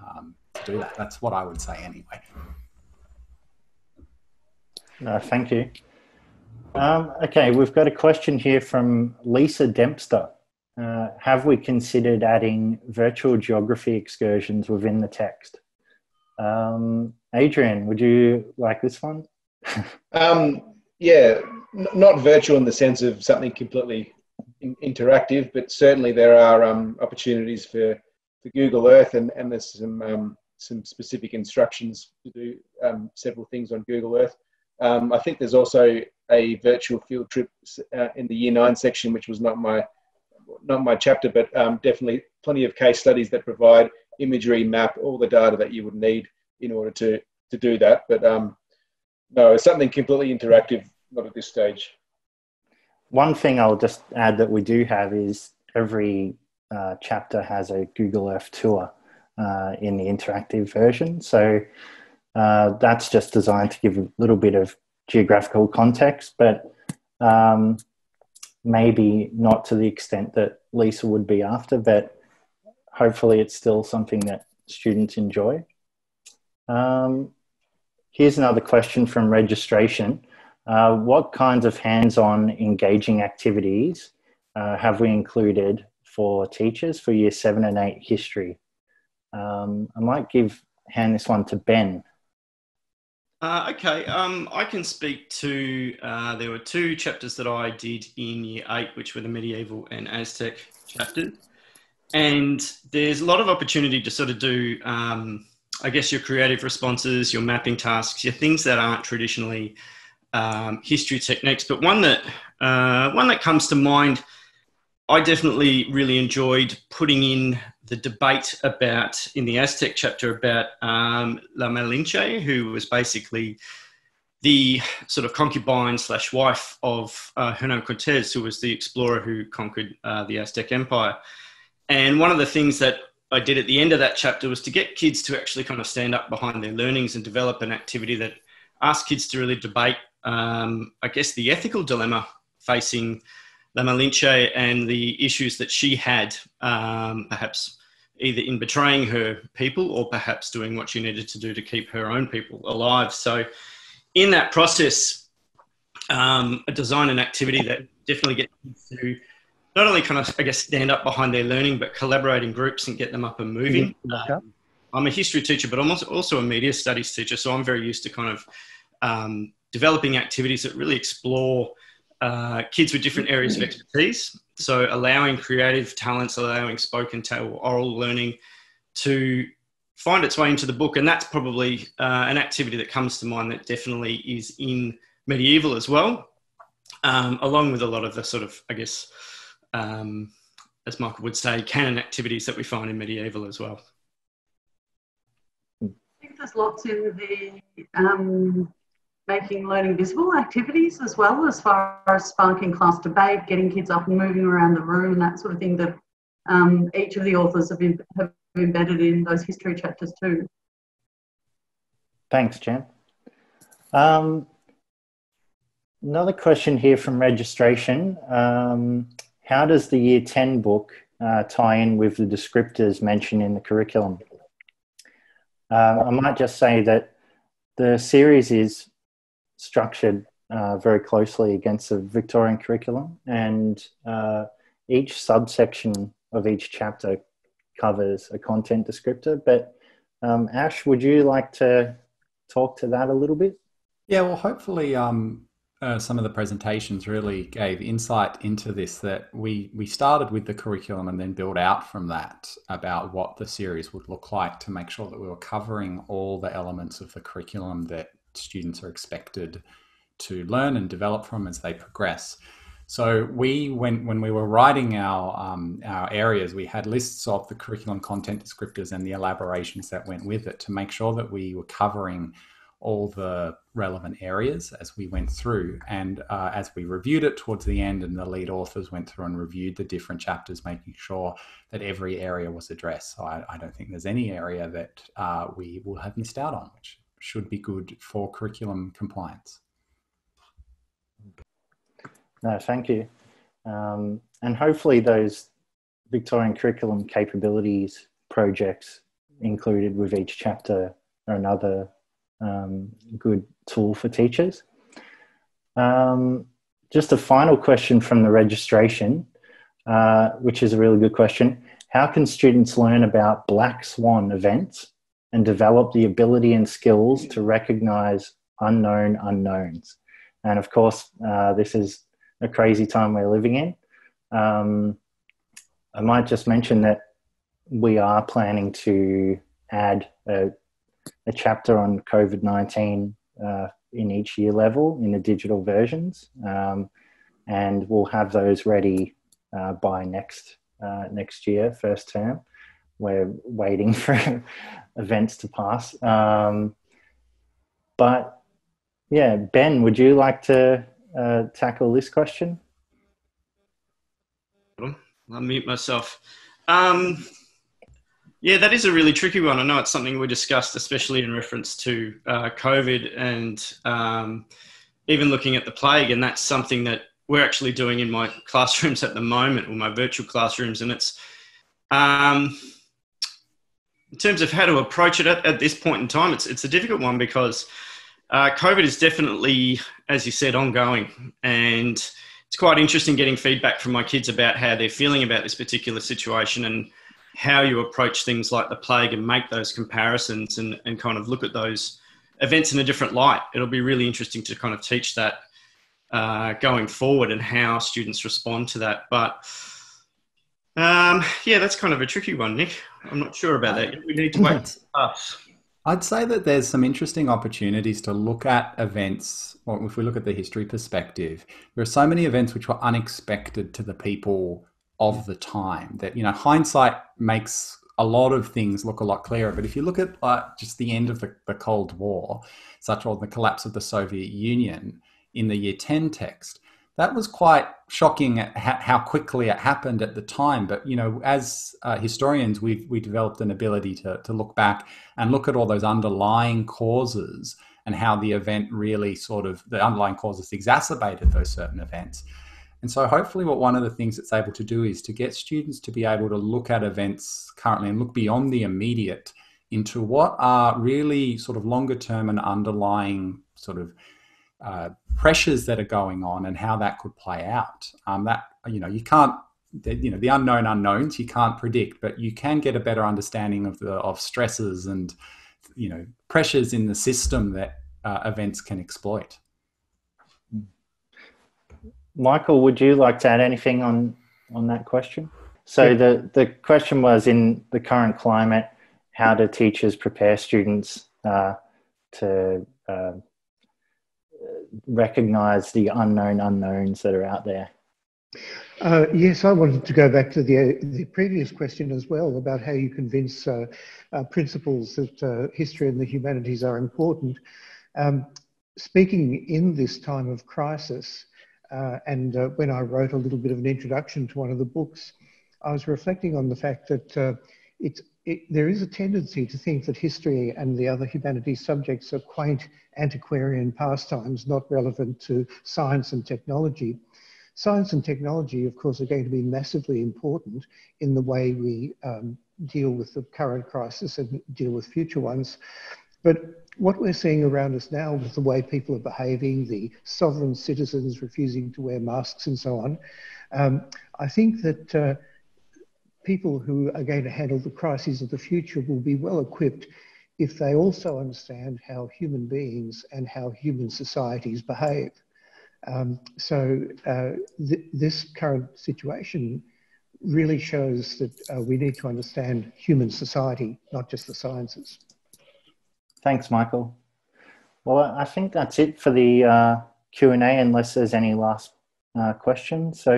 Um, to do that, that's what I would say anyway. No, thank you. Um, okay, we've got a question here from Lisa Dempster. Uh, have we considered adding virtual geography excursions within the text? Um, Adrian, would you like this one? um, yeah, n- not virtual in the sense of something completely in- interactive, but certainly there are um, opportunities for, for Google Earth, and, and there's some um, some specific instructions to do um, several things on Google Earth. Um, I think there's also a virtual field trip uh, in the year nine section, which was not my not my chapter, but um, definitely plenty of case studies that provide imagery, map, all the data that you would need in order to to do that. But um, no, it's something completely interactive, not at this stage. One thing I'll just add that we do have is every uh, chapter has a Google Earth tour uh, in the interactive version. So uh, that's just designed to give a little bit of geographical context, but um, maybe not to the extent that Lisa would be after, but hopefully it's still something that students enjoy. Um, here's another question from registration. Uh, what kinds of hands-on engaging activities uh, have we included for teachers for year seven and eight history? Um, I might give hand this one to Ben. Uh, okay, um, I can speak to. Uh, there were two chapters that I did in year eight, which were the medieval and Aztec chapters. And there's a lot of opportunity to sort of do, um, I guess, your creative responses, your mapping tasks, your things that aren't traditionally um, history techniques. But one that uh, one that comes to mind, I definitely really enjoyed putting in the debate about in the Aztec chapter about um, La Malinche, who was basically the sort of concubine slash wife of uh, Hernan Cortez, who was the explorer who conquered uh, the Aztec Empire. And one of the things that I did at the end of that chapter was to get kids to actually kind of stand up behind their learnings and develop an activity that asked kids to really debate, um, I guess, the ethical dilemma facing La Malinche and the issues that she had, um, perhaps either in betraying her people or perhaps doing what she needed to do to keep her own people alive. So, in that process, um, a design and activity that definitely gets to not only kind of, I guess, stand up behind their learning, but collaborate in groups and get them up and moving. Um, I'm a history teacher, but I'm also a media studies teacher, so I'm very used to kind of um, developing activities that really explore uh, kids with different areas of expertise. So allowing creative talents, allowing spoken or oral learning to find its way into the book, and that's probably uh, an activity that comes to mind that definitely is in medieval as well, um, along with a lot of the sort of, I guess, um, as Michael would say, canon activities that we find in medieval as well. I think there's lots in the um, making learning visible activities as well, as far as sparking class debate, getting kids up and moving around the room, and that sort of thing that um, each of the authors have, been, have embedded in those history chapters too. Thanks, Jen. Um, another question here from registration. Um, how does the Year 10 book uh, tie in with the descriptors mentioned in the curriculum? Uh, I might just say that the series is structured uh, very closely against the Victorian curriculum, and uh, each subsection of each chapter covers a content descriptor. But um, Ash, would you like to talk to that a little bit? Yeah, well, hopefully, um, uh, some of the presentations really gave insight into this that we we started with the curriculum and then built out from that about what the series would look like to make sure that we were covering all the elements of the curriculum that students are expected to learn and develop from as they progress. So we, when when we were writing our um, our areas, we had lists of the curriculum content descriptors and the elaborations that went with it to make sure that we were covering all the relevant areas as we went through. And uh, as we reviewed it towards the end, and the lead authors went through and reviewed the different chapters, making sure that every area was addressed. So I, I don't think there's any area that uh, we will have missed out on, which should be good for curriculum compliance. No, thank you. Um, and hopefully those Victorian curriculum capabilities projects included with each chapter are another um, good tool for teachers. Um, just a final question from the registration, uh, which is a really good question. How can students learn about black swan events and develop the ability and skills to recognize unknown unknowns? And of course, uh, this is a crazy time we're living in. Um, I might just mention that we are planning to add a a chapter on COVID 19 uh, in each year level in the digital versions. Um, and we'll have those ready uh, by next, uh, next year, first term. We're waiting for events to pass. Um, but yeah, Ben, would you like to uh, tackle this question? I'll mute myself. Um, yeah, that is a really tricky one. I know it's something we discussed, especially in reference to uh, COVID and um, even looking at the plague. And that's something that we're actually doing in my classrooms at the moment, or my virtual classrooms. And it's um, in terms of how to approach it at, at, this point in time, it's it's a difficult one because uh, COVID is definitely, as you said, ongoing, and it's quite interesting getting feedback from my kids about how they're feeling about this particular situation and how you approach things like the plague and make those comparisons and, and kind of look at those events in a different light. It'll be really interesting to kind of teach that uh, going forward and how students respond to that. But um, yeah, that's kind of a tricky one, Nick. I'm not sure about that. We need to wait. I'd say that there's some interesting opportunities to look at events, or if we look at the history perspective, there are so many events which were unexpected to the people of the time that you know hindsight makes a lot of things look a lot clearer. But if you look at uh, just the end of the, the Cold War, such as the collapse of the Soviet Union in the year 10 text, that was quite shocking at how quickly it happened at the time. But you know, as uh, historians, we've we developed an ability to to look back and look at all those underlying causes and how the event really sort of the underlying causes exacerbated those certain events. And so, hopefully, what one of the things it's able to do is to get students to be able to look at events currently and look beyond the immediate into what are really sort of longer term and underlying sort of uh, pressures that are going on and how that could play out. Um, that you know you can't you know the unknown unknowns you can't predict, but you can get a better understanding of the of stresses and you know pressures in the system that uh, events can exploit. Michael, would you like to add anything on on that question? So yeah. the the question was in the current climate, how do teachers prepare students uh, to uh, recognize the unknown unknowns that are out there? Uh, yes, I wanted to go back to the, the previous question as well about how you convince uh, uh, principals that uh, history and the humanities are important. Um, speaking in this time of crisis, uh, and uh, when I wrote a little bit of an introduction to one of the books, I was reflecting on the fact that it's it, there is a tendency to think that history and the other humanities subjects are quaint antiquarian pastimes, not relevant to science and technology. Science and technology, of course, are going to be massively important in the way we um, deal with the current crisis and deal with future ones. But what we're seeing around us now with the way people are behaving, the sovereign citizens refusing to wear masks and so on, um, I think that uh, people who are going to handle the crises of the future will be well equipped if they also understand how human beings and how human societies behave. Um, so uh, th this current situation really shows that uh, we need to understand human society, not just the sciences. Thanks, Michael. Well, I think that's it for the uh, Q&A unless there's any last uh, questions. So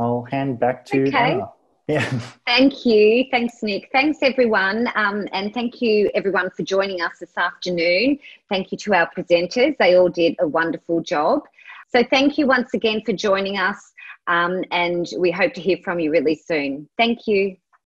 I'll hand back to okay. Anna. Yeah. Thank you. Thanks, Nick. Thanks, everyone. Um, and thank you, everyone, for joining us this afternoon. Thank you to our presenters. They all did a wonderful job. So, thank you once again for joining us. Um, and we hope to hear from you really soon. Thank you.